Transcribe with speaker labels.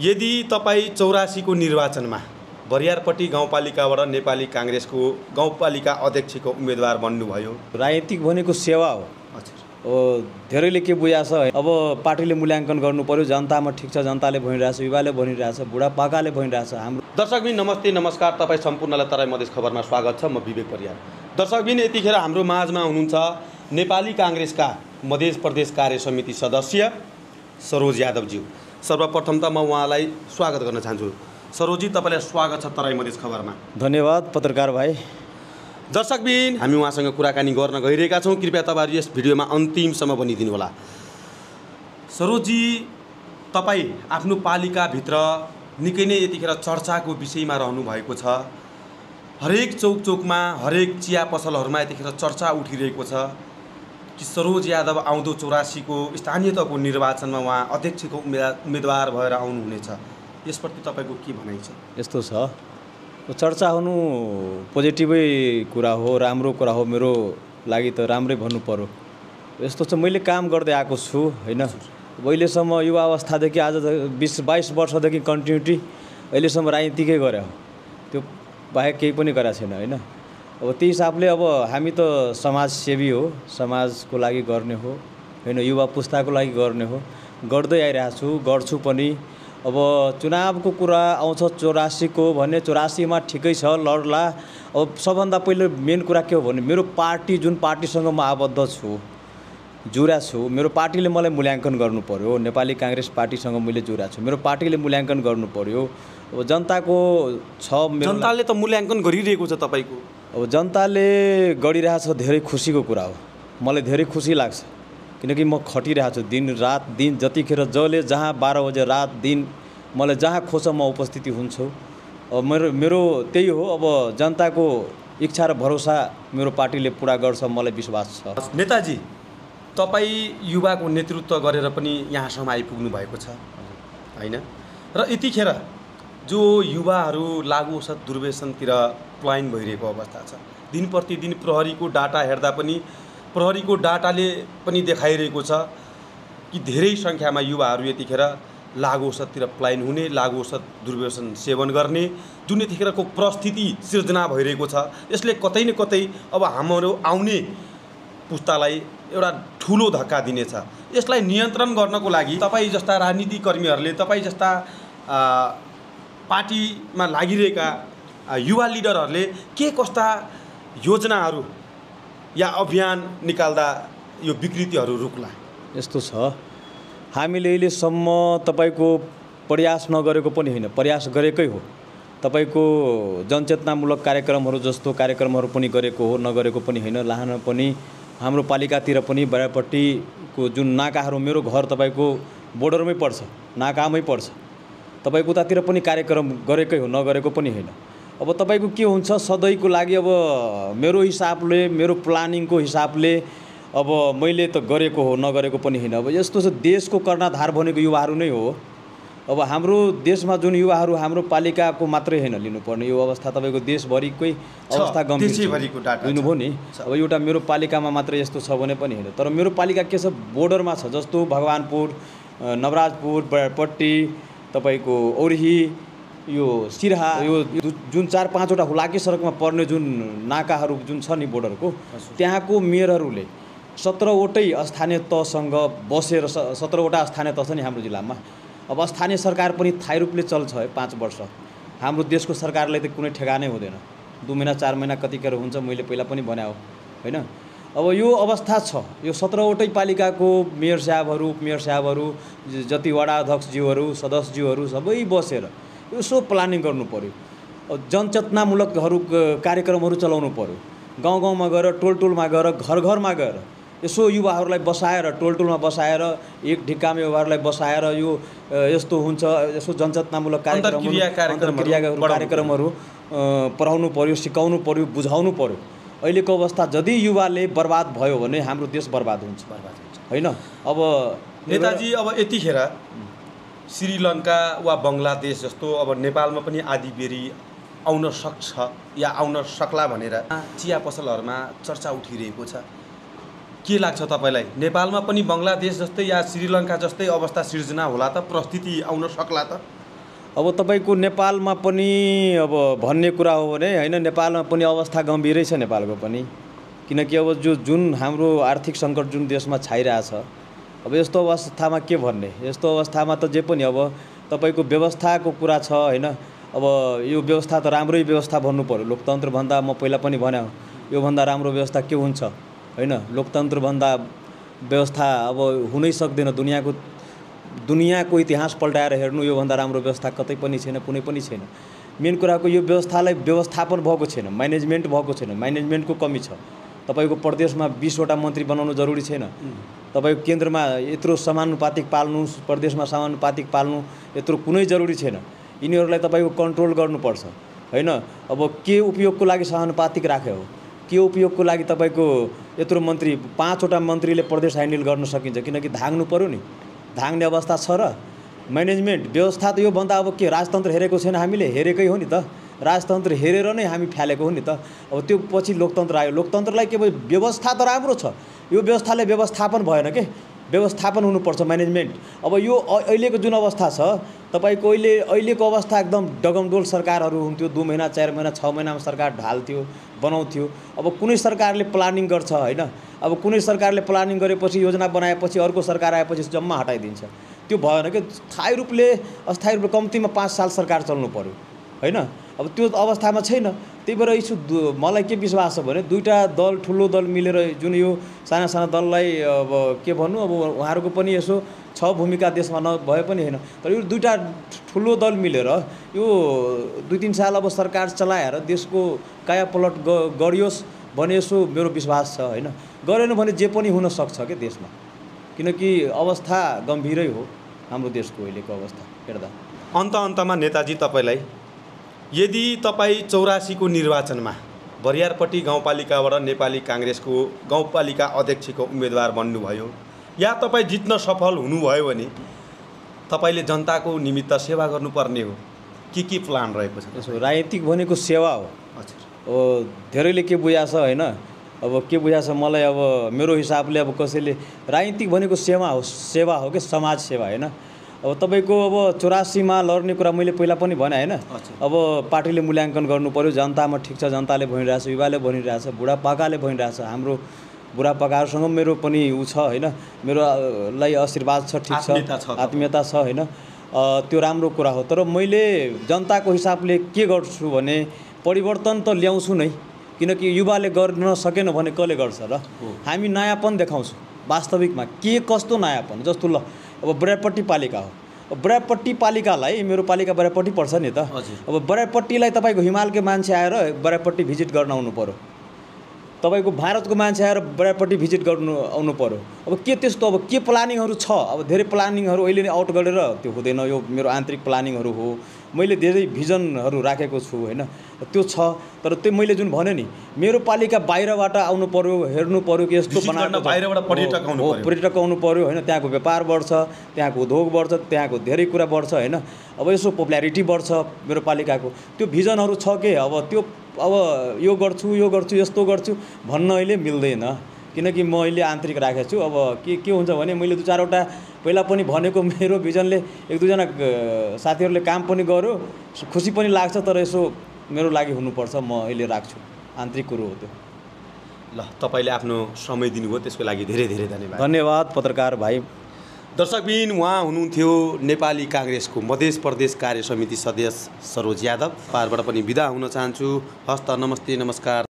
Speaker 1: यदि तपाईँ चौरासीको निर्वाचनमा बरियारपट्टि गाउँपालिकाबाट नेपाली काङ्ग्रेसको गाउँपालिका अध्यक्षको उम्मेदवार बन्नुभयो।
Speaker 2: राजनीतिक भनेको सेवा हो।
Speaker 1: हजुर।
Speaker 2: अब धेरैले के बुझाएको छ अब पार्टीले मूल्याङ्कन गर्नु पर्यो जनतामा ठिक छ जनताले भनिरहेछ युवाले भनिरहेछ बुढापाकाले भनिरहेछ हाम्रो
Speaker 1: दर्शकबिन नमस्ते नमस्कार तपाईँ सम्पूर्णलाई तराई मधेस खबरमा स्वागत छ म विवेक परियार। दर्शकबिन यतिखेर हाम्रो माझमा हुनुहुन्छ नेपाली काङ्ग्रेसका मध्य प्रदेश कार्य समिति सदस्य सरोज यादवज्यू। सर्वप्रथम त म उहाँलाई स्वागत गर्न चाहन्छु। सरोजी तपाईँलाई स्वागत छ तराई मधेस खबरमा।
Speaker 2: धन्यवाद पत्रकार भाइ।
Speaker 1: दर्शकबिन हामी उहाँसँग कुराकानी गर्न गइरहेका छौँ। कृपया तपाईँहरू यस भिडियोमा अन्तिमसम्म बनिदिनु होला। सरोजी तपाईँ आफ्नो पालिकाभित्र निकै नै यतिखेर चर्चाको विषयमा रहनु भएको छ। हरेक चौक चौकमा हरेक चिया पसलहरूमा यतिखेर चर्चा उठिरहेको छ। कि सरोज यादव आउँदो चौरासीको स्थानीय तहको निर्वाचनमा उहाँ अध्यक्षको उम्मेदवार भएर आउनुहुनेछ। यसप्रति तपाईँको के भनाइ छ?
Speaker 2: यस्तो छ। चर्चा हुनु पोजिटिभै कुरा हो राम्रो कुरा हो। मेरो लागि त राम्रै भन्नु पऱ्यो यस्तो छ मैले काम गर्दै आएको छु होइन? अहिलेसम्म युवा अवस्थादेखि आज बिस बाइस वर्षदेखि कन्टिन्युटी अहिलेसम्म राजनीतिकै गरे हो। त्यो बाहेक केही पनि गरेको छैन होइन? अब त्यही हिसाबले अब हामी त समाजसेवी हो समाजको लागि गर्ने हो होइन युवा पुस्ताको लागि गर्ने हो। गर्दै आइरहेको छु गर्छु पनि। अब चुनावको कुरा आउँछ चौरासीको भने चौरासीमा ठिकै छ लड्ला। अब सबभन्दा पहिलो मेन कुरा के हो भने मेरो पार्टी जुन पार्टीसँग म आबद्ध छु जुरा छु। मेरो पार्टीले मलाई मूल्याङ्कन गर्नु पऱ्यो नेपाली काङ्ग्रेस पार्टीसँग मैले जुरा छु। मेरो पार्टीले मूल्याङ्कन गर्नु पऱ्यो अब जनताको छ
Speaker 1: जनताले त मूल्याङ्कन गरिरहेको छ तपाईँको।
Speaker 2: अब जनताले गरिरहेछ धेरै खुसीको कुरा हो। मलाई धेरै खुसी लाग्छ। किनकि म खटिरहेको छु। दिन रात दिन जतिखेर जसले जहाँ बाह्र बजे रात दिन मलाई जहाँ खोज्छ म उपस्थिति हुन्छु। अब मेरो मेरो त्यही हो। अब जनताको इच्छा र भरोसा मेरो पार्टीले पुरा गर्छ। मलाई विश्वास छ।
Speaker 1: नेताजी तपाईँ युवाको नेतृत्व गरेर पनि यहाँसम्म आइपुग्नु भएको छ। होइन? र यतिखेर जो युवाहरू लागु औषध दुर्व्यसनतिर पलायन भइरहेको अवस्था छ दिन प्रतिदिन प्रहरीको डाटा हेर्दा पनि प्रहरीको डाटाले पनि देखाइरहेको छ कि धेरै सङ्ख्यामा युवाहरू यतिखेर लागु औषधतिर पलायन हुने लागु औषध दुर्व्यसन सेवन गर्ने जुन यतिखेरको परिस्थिति सिर्जना भइरहेको छ यसले कतै न कतै अब हाम्रो आउने पुस्तालाई एउटा ठुलो धक्का दिनेछ। यसलाई नियन्त्रण गर्नको लागि तपाईँ जस्ता राजनीतिक कर्मीहरूले तपाईँ जस्ता पार्टीमा लागिरहेका युवा लिडरहरूले के कस्ता योजनाहरू या अभियान निकाल्दा यो विकृतिहरू रुक्ला?
Speaker 2: यस्तो छ। हामीले अहिलेसम्म तपाईँको प्रयास नगरेको पनि होइन प्रयास गरेकै हो। तपाईँको जनचेतनामूलक कार्यक्रमहरू जस्तो कार्यक्रमहरू पनि गरेको हो नगरेको पनि होइन। लाहान पनि हाम्रो पालिकातिर पनि बाहिरपट्टिको जुन नाकाहरू मेरो घर तपाईँको बोर्डरमै पर्छ नाकामै पर्छ। तपाईँको उतातिर पनि कार्यक्रम गरेकै हो नगरेको पनि होइन। अब तपाईँको के हुन्छ सधैँको लागि अब मेरो हिसाबले मेरो प्लानिङको हिसाबले अब मैले त गरेको हो नगरेको पनि होइन। अब यस्तो छ देशको कर्णाधार भनेको युवाहरू नै हो। अब हाम्रो देशमा जुन युवाहरू हाम्रो पालिकाको मात्रै होइन लिनुपर्ने यो अवस्था तपाईँको देशभरिकै अवस्था गम्भीर
Speaker 1: डाटा छ।
Speaker 2: बुझ्नुभयो नि? अब एउटा मेरो पालिकामा मात्रै यस्तो छ भने पनि होइन। तर मेरो पालिका के छ बोर्डरमा छ जस्तो भगवानपुर नवराजपुर बडपट्टी तपाईँको औरही यो सिरहा। यो जुन चार पाँचवटा हुलाकी सडकमा पर्ने जुन नाकाहरू जुन छ नि बोर्डरको त्यहाँको मेयरहरूले सत्रवटै स्थानीय तहसँग बसेर स सत्रवटा स्थानीय तह छ नि हाम्रो जिल्लामा। अब स्थानीय सरकार पनि थाहै रूपले चल्छ है पाँच वर्ष। हाम्रो देशको सरकारलाई त कुनै ठेगानै हुँदैन। दुई महिना चार महिना कतिखेर हुन्छ मैले पहिला पनि भने हो होइन? अब यो अवस्था छ। यो सत्रवटै पालिकाको मेयर साहबहरू उपमेयर साहबहरू जति वडा अध्यक्षज्यूहरू सदस्यज्यूहरू सबै बसेर यसो प्लानिङ गर्नु पऱ्यो जनचेतनामूलकहरू कार्यक्रमहरू चलाउनु पऱ्यो गाउँ गाउँमा गएर टोल टोलमा गएर घर घरमा गएर यसो युवाहरूलाई बसाएर टोल टोलमा बसाएर एक ढिक्कामा युवाहरूलाई बसाएर यो यस्तो हुन्छ यसो जनचेतनामूलक
Speaker 1: अन्तर्क्रिया कार्यक्रमहरू
Speaker 2: पढाउनु पऱ्यो सिकाउनु पऱ्यो बुझाउनु पऱ्यो अहिलेको अवस्था यदि युवाले बर्बाद भयो भने हाम्रो देश बर्बाद हुन्छ।
Speaker 1: बर्बाद हुन्छ
Speaker 2: होइन? अब
Speaker 1: नेताजी अब यतिखेर श्रीलङ्का वा बङ्गलादेश जस्तो अब नेपालमा पनि आधी बेरी आउन सक्छ या आउन सक्ला भनेर चिया पसलहरूमा चर्चा उठिरहेको छ। के लाग्छ तपाईँलाई? नेपालमा पनि बङ्गलादेश जस्तै या श्रीलङ्का जस्तै अवस्था सिर्जना होला त परिस्थिति आउन सक्ला त?
Speaker 2: अब तपाईँको नेपालमा पनि अब भन्ने कुरा हो भने होइन नेपालमा पनि अवस्था गम्भीरै छ नेपालको पनि। किनकि अब जो जुन हाम्रो आर्थिक सङ्कट जुन देशमा छाइरहेछ अब यस्तो अवस्थामा के भन्ने? यस्तो अवस्थामा त जे पनि अब तपाईँको व्यवस्थाको कुरा छ होइन? अब यो व्यवस्था त राम्रै व्यवस्था भन्नु पऱ्यो लोकतन्त्रभन्दा म पहिला पनि भने योभन्दा राम्रो व्यवस्था के हुन्छ? होइन लोकतन्त्रभन्दा व्यवस्था अब हुनै सक्दैन दुनियाँको दुनियाँको इतिहास पल्टाएर हेर्नु योभन्दा राम्रो व्यवस्था कतै पनि छैन कुनै पनि छैन। मेन कुराको यो व्यवस्थालाई व्यवस्थापन भएको छैन म्यानेजमेन्ट भएको छैन म्यानेजमेन्टको कमी छ। तपाईँको प्रदेशमा बिसवटा मन्त्री बनाउनु जरुरी छैन। तपाईँको केन्द्रमा यत्रो समानुपातिक पाल्नु प्रदेशमा समानुपातिक पाल्नु यत्रो कुनै जरुरी छैन। यिनीहरूलाई तपाईँको कन्ट्रोल गर्नुपर्छ। होइन अब के उपयोगको लागि समानुपातिक राख्यो? के उपयोगको लागि तपाईँको यत्रो मन्त्री पाँचवटा मन्त्रीले प्रदेश ह्यान्डल गर्न सकिन्छ किनकि धाग्नु पऱ्यो नि। धाग्ने अवस्था छ र म्यानेजमेन्ट व्यवस्था त योभन्दा अब के राजतन्त्र हेरेको छैन हामीले हेरेकै हो नि त। राजतन्त्र हेरेर नै हामी फ्यालेको हो नि त। अब त्यो पछि लोकतन्त्र आयो। लोकतन्त्रलाई के भयो व्यवस्था त राम्रो छ। यो व्यवस्थाले व्यवस्थापन भएन के? व्यवस्थापन हुनुपर्छ म्यानेजमेन्ट अब यो अहिलेको जुन अवस्था छ तपाईँको अहिले अहिलेको अवस्था एकदम डगमडोल सरकारहरू हुन्थ्यो दुई महिना चार महिना छ महिनामा सरकार ढाल्थ्यो बनाउँथ्यो। अब कुनै सरकारले प्लानिङ गर्छ होइन? अब कुनै सरकारले प्लानिङ गरेपछि योजना बनाएपछि अर्को सरकार आएपछि जम्मा हटाइदिन्छ। त्यो भएन कि? स्थायी रूपले अस्थायी रूपले कम्तीमा पाँच साल सरकार चल्नु पऱ्यो होइन? अब त्यो अवस्थामा छैन। त्यही भएर यसो मलाई के विश्वास छ भने दुईवटा दल ठुलो दल मिलेर जुन यो साना साना दललाई अब के भन्नु अब उहाँहरूको पनि यसो छ भूमिका देशमा नभए पनि होइन। तर यो दुईवटा ठुलो दल मिलेर यो दुई तिन साल अब सरकार चलाएर देशको कायापलट गरियोस् भने यसो मेरो विश्वास छ होइन। गरेन भने जे पनि हुनसक्छ क्या देशमा। किनकि अवस्था गम्भीरै हो हाम्रो देशको अहिलेको अवस्था हेर्दा।
Speaker 1: अन्त अन्तमा नेताजी तपाईँलाई यदि तपाईँ चौरासीको निर्वाचनमा बरियारपट्टि गाउँपालिकाबाट नेपाली काङ्ग्रेसको गाउँपालिका अध्यक्षको उम्मेदवार बन्नुभयो या तपाईँ जित्न सफल हुनुभयो भने तपाईँले जनताको निमित्त सेवा गर्नुपर्ने हो। के के प्लान रहेको छ?
Speaker 2: यसो राजनीतिक भनेको सेवा हो।
Speaker 1: हजुर।
Speaker 2: अब धेरैले के बुझाएको छ होइन अब के बुझाएको छ मलाई अब मेरो हिसाबले अब कसैले राजनीतिक भनेको सेवा हो सेवा हो कि समाज सेवा होइन? अब तपाईँको अब चौरासीमा लड्ने कुरा मैले पहिला पनि भने होइन। अब पार्टीले मूल्याङ्कन गर्नु पऱ्यो जनतामा ठिक छ जनताले भनिरहेछ युवाले भनिरहेछ बुढापाकाले भनिरहेछ हाम्रो बुढापाकाहरूसँग मेरो पनि ऊ छ होइन। मेरो अ, लाई आशीर्वाद छ ठिक
Speaker 1: छ।
Speaker 2: आत्मीयता छ। होइन। त्यो राम्रो कुरा हो। तर मैले जनताको हिसाबले के गर्छु भने परिवर्तन त ल्याउँछु नै किनकि युवाले गर्न सकेन भने कसले गर्छ र? हामी नयाँपन देखाउँछौँ। वास्तविकमा के कस्तो नयाँपन जस्तो ल अब बरापट्टि पालिका हो। अब बरापट्टि पालिकालाई मेरो पालिका बरापट्टि पर्छ नि त। अब बरापट्टिलाई तपाईँको हिमालकै मान्छे आएर बरापट्टि भिजिट गर्न आउनु पऱ्यो तपाईँको भारतको मान्छे आएर बरापट्टि भिजिट गर्नु आउनु पऱ्यो अब के त्यस्तो अब के प्लानिङहरू छ? अब धेरै प्लानिङहरू अहिले नै आउट गरेर त्यो हुँदैन। यो मेरो आन्तरिक प्लानिङहरू हो। मैले धेरै भिजनहरू राखेको छु होइन? त्यो छ तर त्यो मैले जुन भने नि मेरो पालिका बाहिरबाट आउनु पऱ्यो हेर्नु पऱ्यो कि यस्तो छ।
Speaker 1: बाहिरबाट पर्यटक
Speaker 2: हो। पर्यटक आउनु पऱ्यो होइन? त्यहाँको व्यापार बढ्छ त्यहाँको उद्योग बढ्छ त्यहाँको धेरै कुरा बढ्छ होइन? अब यसो पपुल्यारिटी बढ्छ मेरो पालिकाको। त्यो भिजनहरू छ के? अब त्यो अब यो गर्छु यो गर्छु यस्तो गर्छु भन्न अहिले मिल्दैन। किनकि म अहिले आन्तरिक राखेको छु। अब के के हुन्छ भने मैले दुई चारवटा पहिला पनि भनेको मेरो भिजनले एक दुईजना साथीहरूले काम पनि गर्यो खुसी पनि लाग्छ तर यसो मेरो लागि हुनुपर्छ म अहिले राख्छु। आन्तरिक कुरो हो त्यो।
Speaker 1: ल तपाईँले आफ्नो समय दिनुभयो त्यसको लागि धेरै धेरै धन्यवाद।
Speaker 2: धन्यवाद पत्रकार भाइ।
Speaker 1: दर्शकबिन उहाँ हुनुहुन्थ्यो नेपाली काङ्ग्रेसको मध्य प्रदेश कार्य समिति सदस्य सरोज यादव। पारबाट पनि बिदा हुन चाहन्छु। हस्त नमस्ते नमस्कार।